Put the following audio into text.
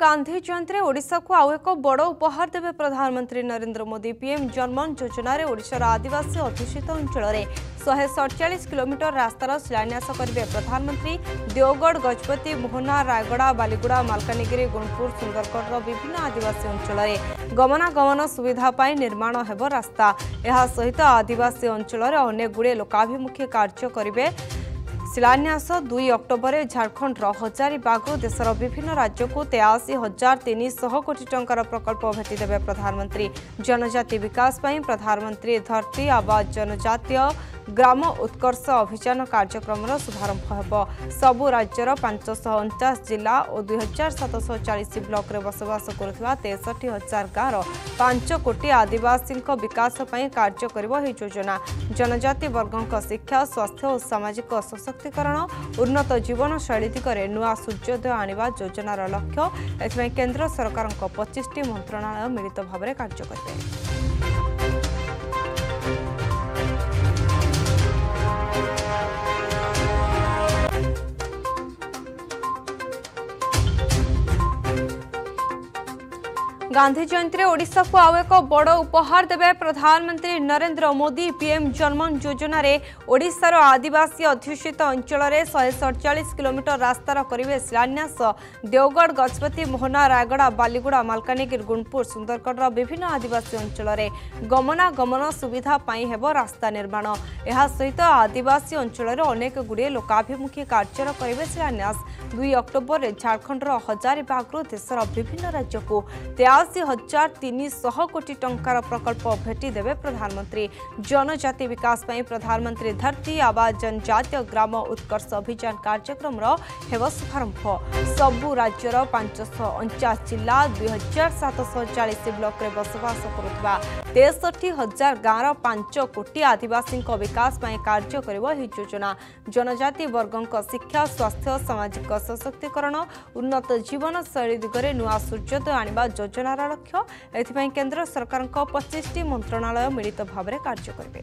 ଗାନ୍ଧୀ ଜୟନ୍ତୀରେ ଓଡ଼ିଶାକୁ ଆଉ ଏକ ବଡ଼ ଉପହାର ଦେବେ ପ୍ରଧାନମନ୍ତ୍ରୀ ନରେନ୍ଦ୍ର ମୋଦି। ପିଏମ୍ ଜନମନ ଯୋଜନାରେ ଓଡ଼ିଶାର ଆଦିବାସୀ ଅଧ୍ୟୁଷିତ ଅଞ୍ଚଳରେ ଶହେ ସଡ଼ଚାଳିଶ କିଲୋମିଟର ରାସ୍ତାର ଶିଳାନ୍ୟାସ କରିବେ ପ୍ରଧାନମନ୍ତ୍ରୀ। ଦେଓଗଡ଼ ଗଜପତି ମୋହନା ରାୟଗଡ଼ା ବାଲିଗୁଡ଼ା ମାଲକାନଗିରି ଗୁଣପୁର ସୁନ୍ଦରଗଡ଼ର ବିଭିନ୍ନ ଆଦିବାସୀ ଅଞ୍ଚଳରେ ଗମନାଗମନ ସୁବିଧା ପାଇଁ ନିର୍ମାଣ ହେବ ରାସ୍ତା। ଏହା ସହିତ ଆଦିବାସୀ ଅଞ୍ଚଳରେ ଅନେକ ଗୁଡ଼ିଏ ଲୋକାଭିମୁଖୀ କାର୍ଯ୍ୟ କରିବେ ଶିଳାନ୍ୟାସ ଦୁଇ ଅକ୍ଟୋବରରେ ଝାଡ଼ଖଣ୍ଡର ହଜାରିବାଗରୁ ଦେଶର ବିଭିନ୍ନ ରାଜ୍ୟକୁ ତେୟାଅଶୀ ହଜାର ତିନିଶହ କୋଟି ଟଙ୍କାର ପ୍ରକଳ୍ପ ଭେଟିଦେବେ ପ୍ରଧାନମନ୍ତ୍ରୀ। ଜନଜାତି ବିକାଶ ପାଇଁ ପ୍ରଧାନମନ୍ତ୍ରୀ ଧରତୀ ଆବାଜ ଜନଜାତୀୟ ଗ୍ରାମ ଉତ୍କର୍ଷ ଅଭିଯାନ କାର୍ଯ୍ୟକ୍ରମର ଶୁଭାରମ୍ଭ ହେବ। ସବୁ ରାଜ୍ୟର ପାଞ୍ଚଶହ ଅଣଚାଶ ଜିଲ୍ଲା ଓ ଦୁଇ ହଜାର ସାତଶହ ଚାଳିଶ ବ୍ଲକରେ ବସବାସ କରୁଥିବା ତେଷଠି ହଜାର ଗାଁର ପାଞ୍ଚ କୋଟି ଆଦିବାସୀଙ୍କ ବିକାଶ ପାଇଁ କାର୍ଯ୍ୟ କରିବ ଏହି ଯୋଜନା। ଜନଜାତି ବର୍ଗଙ୍କ ଶିକ୍ଷା ସ୍ୱାସ୍ଥ୍ୟ ଓ ସାମାଜିକ ସଶକ୍ତିକରଣ ଉନ୍ନତ ଜୀବନଶୈଳୀ ଦିଗରେ ନୂଆ ସୂର୍ଯ୍ୟୋଦୟ ଆଣିବା ଯୋଜନାର ଲକ୍ଷ୍ୟ। ଏଥିପାଇଁ କେନ୍ଦ୍ର ସରକାରଙ୍କ ପଚିଶଟି ମନ୍ତ୍ରଣାଳୟ ମିଳିତ ଭାବରେ କାର୍ଯ୍ୟ କରିବେ। ଗାନ୍ଧୀ ଜୟନ୍ତୀରେ ଓଡ଼ିଶାକୁ ଆଉ ଏକ ବଡ଼ ଉପହାର ଦେବେ ପ୍ରଧାନମନ୍ତ୍ରୀ ନରେନ୍ଦ୍ର ମୋଦି ପିଏମ୍ ଜନମନ ଯୋଜନାରେ ଓଡ଼ିଶାର ଆଦିବାସୀ ଅଧ୍ୟୁଷିତ ଅଞ୍ଚଳରେ ଶହେ ସଡ଼ଚାଳିଶ କିଲୋମିଟର ରାସ୍ତାର କରିବେ ଶିଳାନ୍ୟାସ ଦେଓଗଡ଼ ଗଜପତି ମୋହନା ରାୟଗଡ଼ା ବାଲିଗୁଡ଼ା ମାଲକାନଗିରି ଗୁଣପୁର ସୁନ୍ଦରଗଡ଼ର ବିଭିନ୍ନ ଆଦିବାସୀ ଅଞ୍ଚଳରେ ଗମନାଗମନ ସୁବିଧା ପାଇଁ ହେବ ରାସ୍ତା ନିର୍ମାଣ ଏହା ସହିତ ଆଦିବାସୀ ଅଞ୍ଚଳରେ ଅନେକ ଗୁଡ଼ିଏ ଲୋକାଭିମୁଖୀ କାର୍ଯ୍ୟର କରିବେ ଶିଳାନ୍ୟାସ ଦୁଇ ଅକ୍ଟୋବରରେ ଝାଡ଼ଖଣ୍ଡର ହଜାରିବାଗରୁ ଦେଶର ବିଭିନ୍ନ ରାଜ୍ୟକୁ ତେୟାଅଶୀ ହଜାର ତିନିଶହ କୋଟି ଟଙ୍କାର ପ୍ରକଳ୍ପ ଭେଟିଦେବେ ପ୍ରଧାନମନ୍ତ୍ରୀ। ଜନଜାତି ବିକାଶ ପାଇଁ ପ୍ରଧାନମନ୍ତ୍ରୀ ଧରତୀ ଆବାଜ ଜନଜାତୀୟ ଗ୍ରାମ ଉତ୍କର୍ଷ ଅଭିଯାନ କାର୍ଯ୍ୟକ୍ରମର ହେବ ଶୁଭାରମ୍ଭ। ସବୁ ରାଜ୍ୟର ପାଞ୍ଚଶହ ଅଣଚାଶ ଜିଲ୍ଲା ଦୁଇ ହଜାର ସାତଶହ ଚାଳିଶ ବ୍ଲକରେ ବସବାସ କରୁଥିବା ତେଷଠି ହଜାର ଗାଁର ପାଞ୍ଚ କୋଟି ଆଦିବାସୀଙ୍କ ବିକାଶ ପାଇଁ କାର୍ଯ୍ୟ କରିବ ଏହି ଯୋଜନା। ଜନଜାତି ବର୍ଗଙ୍କ ଶିକ୍ଷା ସ୍ୱାସ୍ଥ୍ୟ ସାମାଜିକ ସଶକ୍ତିକରଣ ଉନ୍ନତ ଜୀବନଶୈଳୀ ଦିଗରେ ନୂଆ ସୂର୍ଯ୍ୟୋଦୟ ଆଣିବା ଯୋଜନାର ଲକ୍ଷ୍ୟ। ଏଥିପାଇଁ କେନ୍ଦ୍ର ସରକାରଙ୍କ ପଚିଶଟି ମନ୍ତ୍ରଣାଳୟ ମିଳିତ ଭାବରେ କାର୍ଯ୍ୟ କରିବେ।